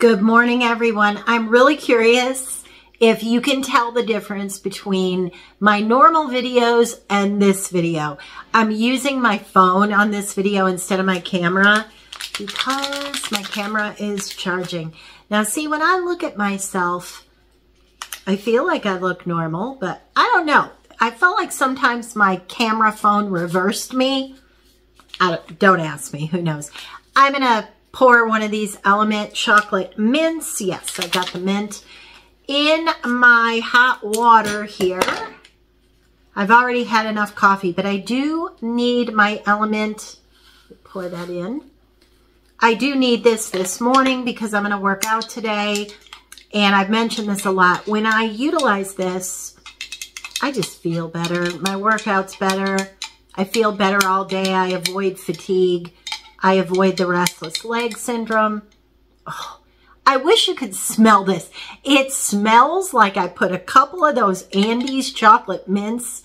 Good morning, everyone. I'm really curious if you can tell the difference between my normal videos and this video. I'm using my phone on this video instead of my camera because my camera is charging. Now, see, when I look at myself, I feel like I look normal, but I don't know. I felt like sometimes my camera phone reversed me. Don't, don't ask me, who knows. I'm going to pour one of these LMNT Chocolate Mints. Yes, I got the mint in my hot water here. I've already had enough coffee, but I do need my LMNT. Pour that in. I do need this this morning because I'm going to work out today. And I've mentioned this a lot. When I utilize this, I just feel better. My workout's better. I feel better all day. I avoid fatigue. I avoid the restless leg syndrome. Oh, I wish you could smell this. It smells like I put a couple of those Andes chocolate mints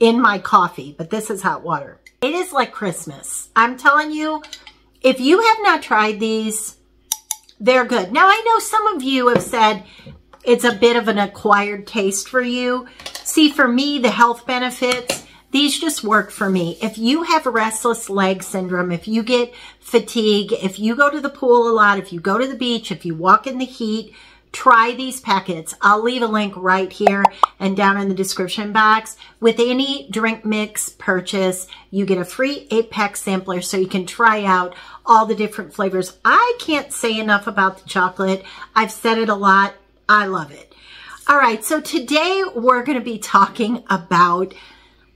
in my coffee, but this is hot water. It is like Christmas. I'm telling you, if you have not tried these, they're good. Now, I know some of you have said it's a bit of an acquired taste for you. See, for me, the health benefits, these just work for me. If you have restless leg syndrome, if you get fatigue, if you go to the pool a lot, if you go to the beach, if you walk in the heat, try these packets. I'll leave a link right here and down in the description box. With any drink mix purchase, you get a free eight pack sampler so you can try out all the different flavors. I can't say enough about the chocolate. I've said it a lot. I love it. All right, so today we're going to be talking about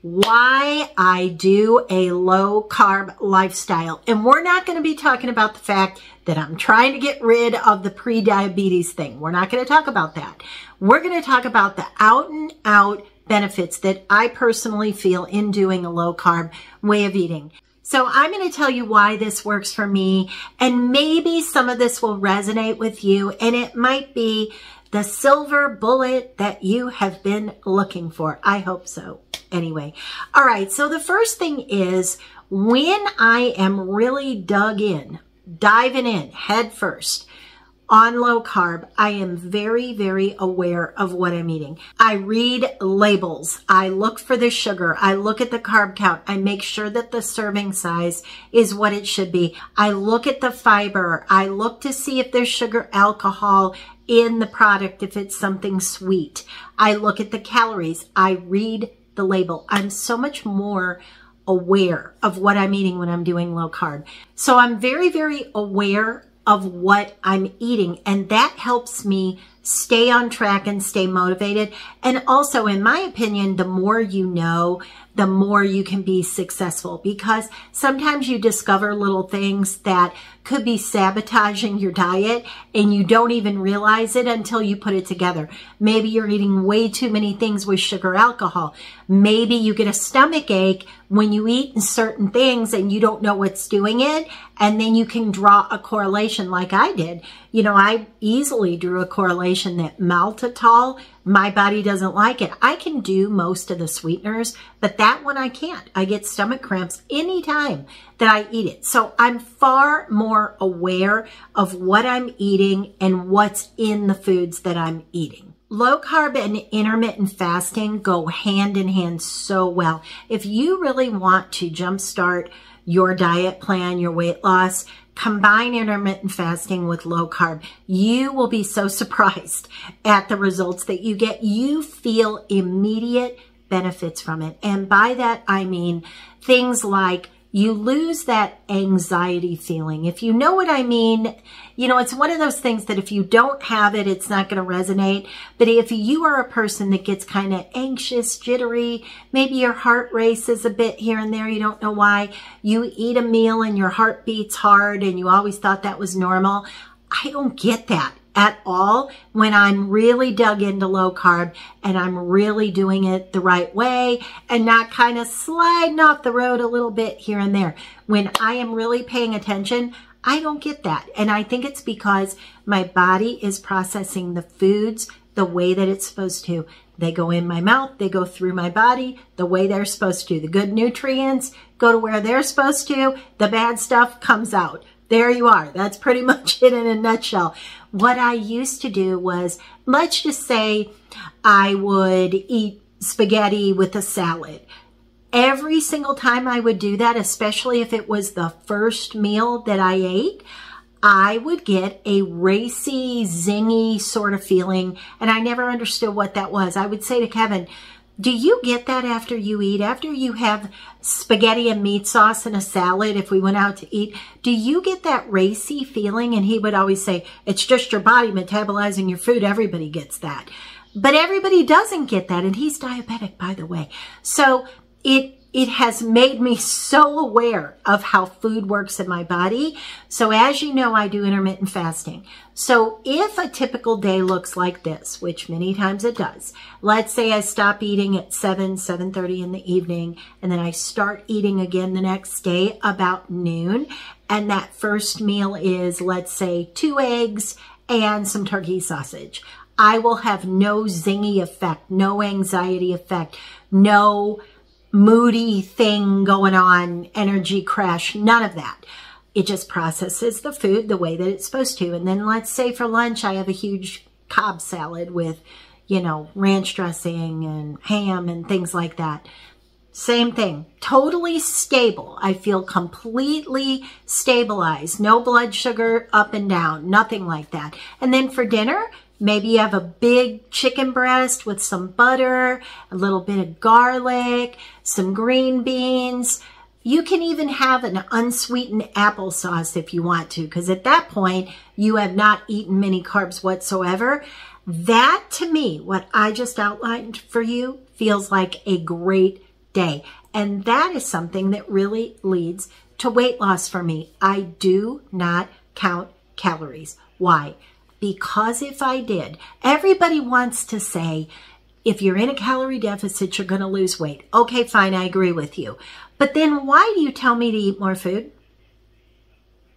why I do a low carb lifestyle. And we're not going to be talking about the fact that I'm trying to get rid of the pre-diabetes thing. We're not going to talk about that. We're going to talk about the out and out benefits that I personally feel in doing a low carb way of eating. So I'm going to tell you why this works for me and maybe some of this will resonate with you and it might be the silver bullet that you have been looking for. I hope so anyway. All right, so the first thing is when I am really dug in, diving in head first, on low carb, I am very, very aware of what I'm eating. I read labels. I look for the sugar. I look at the carb count. I make sure that the serving size is what it should be. I look at the fiber. I look to see if there's sugar alcohol in the product, if it's something sweet. I look at the calories. I read the label. I'm so much more aware of what I'm eating when I'm doing low carb. So I'm very, very aware of what I'm eating and that helps me stay on track and stay motivated. And also, in my opinion, the more you know, the more you can be successful because sometimes you discover little things that could be sabotaging your diet and you don't even realize it until you put it together. Maybe you're eating way too many things with sugar alcohol. Maybe you get a stomach ache when you eat certain things and you don't know what's doing it. And then you can draw a correlation like I did. You know, I easily drew a correlation that maltitol my body doesn't like it. I can do most of the sweeteners, but that one I can't. I get stomach cramps anytime that I eat it. So I'm far more aware of what I'm eating and what's in the foods that I'm eating. Low carb and intermittent fasting go hand in hand so well. If you really want to jumpstart your diet plan, your weight loss, combine intermittent fasting with low carb, you will be so surprised at the results that you get. You feel immediate benefits from it. And by that, I mean things like you lose that anxiety feeling. If you know what I mean, you know, it's one of those things that if you don't have it, it's not going to resonate. But if you are a person that gets kind of anxious, jittery, maybe your heart races a bit here and there, you don't know why, you eat a meal and your heart beats hard and you always thought that was normal. I don't get that at all when I'm really dug into low carb and I'm really doing it the right way and not kind of sliding off the road a little bit here and there. When I am really paying attention, I don't get that. And I think it's because my body is processing the foods the way that it's supposed to. They go in my mouth, they go through my body the way they're supposed to. The good nutrients go to where they're supposed to, the bad stuff comes out. There you are. That's pretty much it in a nutshell. what I used to do was, let's just say I would eat spaghetti with a salad. Every single time I would do that, especially if it was the first meal that I ate, I would get a racy, zingy sort of feeling, and I never understood what that was. I would say to Kevin, do you get that after you eat? After you have spaghetti and meat sauce and a salad, if we went out to eat, do you get that racy feeling? And he would always say, it's just your body metabolizing your food. Everybody gets that. But everybody doesn't get that. And he's diabetic, by the way. So it it has made me so aware of how food works in my body. So as you know, I do intermittent fasting. So if a typical day looks like this, which many times it does, let's say I stop eating at 7, 7.30 in the evening, and then I start eating again the next day about noon, and that first meal is, let's say, two eggs and some turkey sausage. I will have no zingy effect, no anxiety effect, no moody thing going on, energy crash, none of that. It just processes the food the way that it's supposed to. And then let's say for lunch, I have a huge Cobb salad with, you know, ranch dressing and ham and things like that. Same thing, totally stable. I feel completely stabilized. No blood sugar up and down, nothing like that. And then for dinner, Maybe you have a big chicken breast with some butter, a little bit of garlic, some green beans. You can even have an unsweetened applesauce if you want to, because at that point, you have not eaten many carbs whatsoever. That to me, what I just outlined for you, feels like a great day. And that is something that really leads to weight loss for me. I do not count calories. Why? Because if I did, everybody wants to say, if you're in a calorie deficit, you're going to lose weight. Okay, fine, I agree with you. But then why do you tell me to eat more food?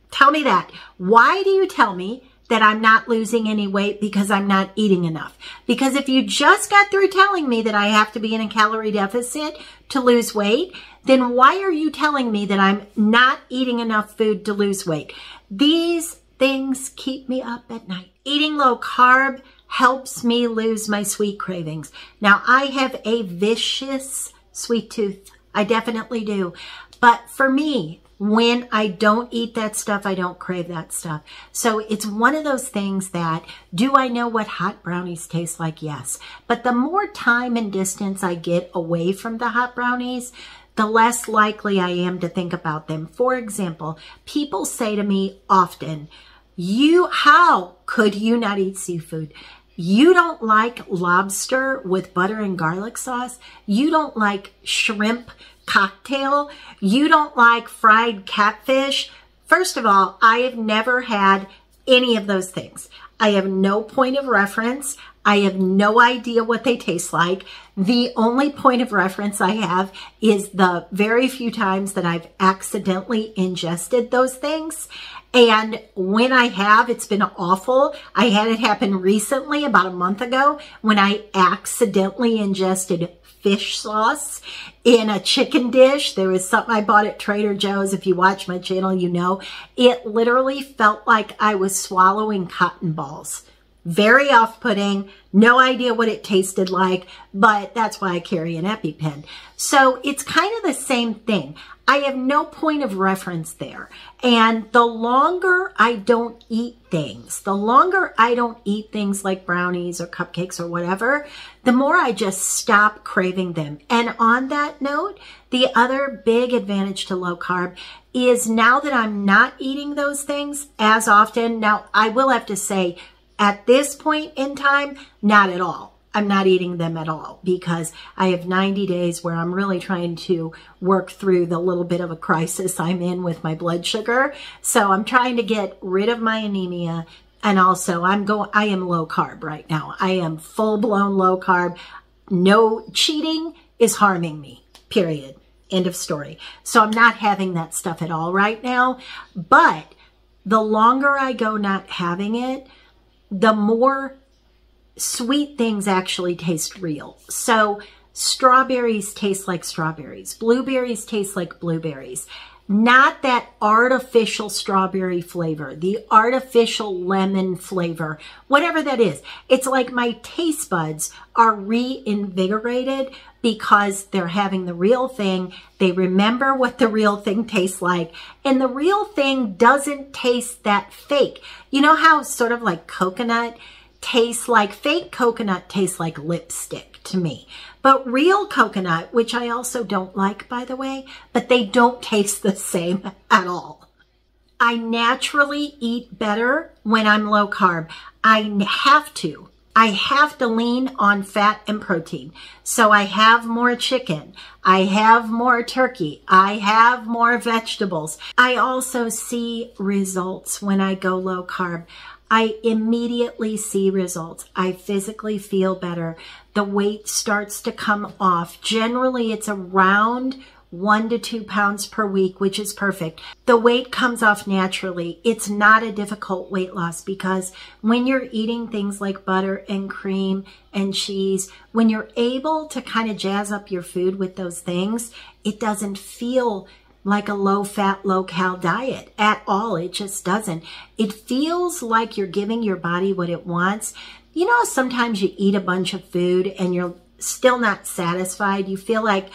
Tell me that. Why do you tell me that I'm not losing any weight because I'm not eating enough? Because if you just got through telling me that I have to be in a calorie deficit to lose weight, then why are you telling me that I'm not eating enough food to lose weight? These things keep me up at night. Eating low carb helps me lose my sweet cravings. Now, I have a vicious sweet tooth. I definitely do. But for me, when I don't eat that stuff, I don't crave that stuff. So it's one of those things that, do I know what hot brownies taste like? Yes. But the more time and distance I get away from the hot brownies, the less likely I am to think about them. For example, people say to me often, you, how could you not eat seafood? You don't like lobster with butter and garlic sauce. You don't like shrimp cocktail. You don't like fried catfish. First of all, I have never had any of those things. I have no point of reference. I have no idea what they taste like. The only point of reference I have is the very few times that I've accidentally ingested those things. And when I have, it's been awful. I had it happen recently, about a month ago, when I accidentally ingested fish sauce in a chicken dish. There was something I bought at Trader Joe's. If you watch my channel, you know. It literally felt like I was swallowing cotton balls very off-putting, no idea what it tasted like, but that's why I carry an EpiPen. So it's kind of the same thing. I have no point of reference there. And the longer I don't eat things, the longer I don't eat things like brownies or cupcakes or whatever, the more I just stop craving them. And on that note, the other big advantage to low carb is now that I'm not eating those things as often, now I will have to say at this point in time, not at all. I'm not eating them at all because I have 90 days where I'm really trying to work through the little bit of a crisis I'm in with my blood sugar. So I'm trying to get rid of my anemia. And also I'm going, I am low carb right now. I am full blown low carb. No cheating is harming me, period. End of story. So I'm not having that stuff at all right now. But the longer I go not having it, the more sweet things actually taste real. So strawberries taste like strawberries. Blueberries taste like blueberries. Not that artificial strawberry flavor, the artificial lemon flavor, whatever that is. It's like my taste buds are reinvigorated because they're having the real thing. They remember what the real thing tastes like. And the real thing doesn't taste that fake. You know how sort of like coconut tastes like, fake coconut tastes like lipstick to me. But real coconut, which I also don't like, by the way, but they don't taste the same at all. I naturally eat better when I'm low carb. I have to. I have to lean on fat and protein. So I have more chicken. I have more turkey. I have more vegetables. I also see results when I go low carb. I immediately see results. I physically feel better. The weight starts to come off. Generally, it's around one to two pounds per week, which is perfect. The weight comes off naturally. It's not a difficult weight loss because when you're eating things like butter and cream and cheese, when you're able to kind of jazz up your food with those things, it doesn't feel like a low fat, low cal diet at all. It just doesn't. It feels like you're giving your body what it wants. You know, sometimes you eat a bunch of food and you're still not satisfied. You feel like,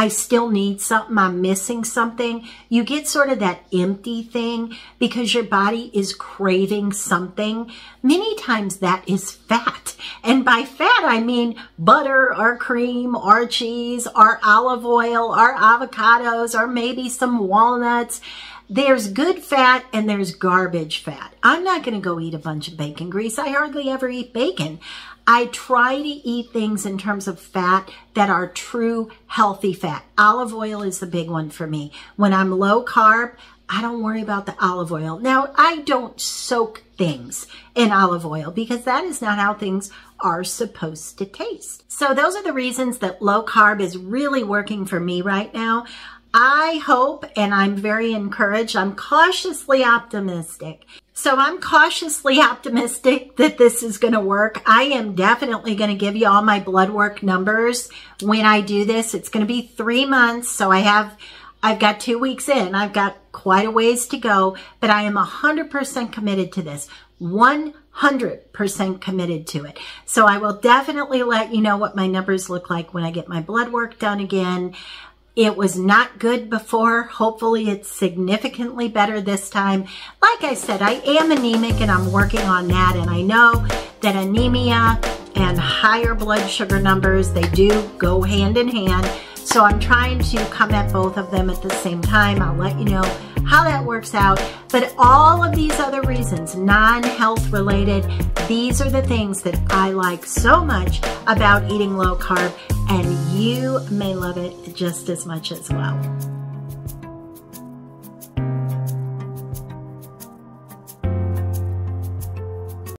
I still need something, I'm missing something. You get sort of that empty thing because your body is craving something. Many times that is fat. And by fat, I mean butter or cream or cheese or olive oil or avocados or maybe some walnuts. There's good fat and there's garbage fat. I'm not going to go eat a bunch of bacon grease. I hardly ever eat bacon. I try to eat things in terms of fat that are true healthy fat. Olive oil is the big one for me. When I'm low carb, I don't worry about the olive oil. Now, I don't soak things in olive oil because that is not how things are supposed to taste. So those are the reasons that low carb is really working for me right now. I hope, and I'm very encouraged, I'm cautiously optimistic. So I'm cautiously optimistic that this is going to work. I am definitely going to give you all my blood work numbers when I do this. It's going to be three months. So I have, I've got two weeks in. I've got quite a ways to go, but I am 100% committed to this. 100% committed to it. So I will definitely let you know what my numbers look like when I get my blood work done again. It was not good before. Hopefully it's significantly better this time. Like I said, I am anemic and I'm working on that. And I know that anemia and higher blood sugar numbers, they do go hand in hand. So I'm trying to come at both of them at the same time. I'll let you know how that works out. But all of these other reasons, non-health related, these are the things that I like so much about eating low carb and you may love it just as much as well.